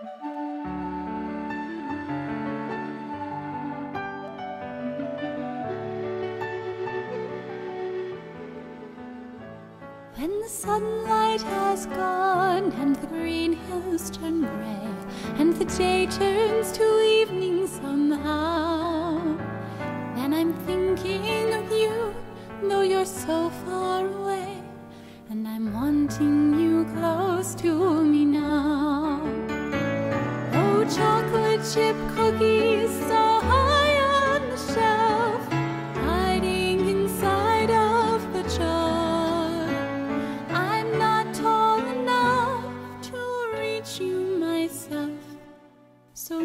When the sunlight has gone and the green hills turn grey and the day turns to evening somehow, then I'm thinking of you, though you're so far away, and I'm wanting you close to me chocolate chip cookies so high on the shelf, hiding inside of the jar. I'm not tall enough to reach you myself, so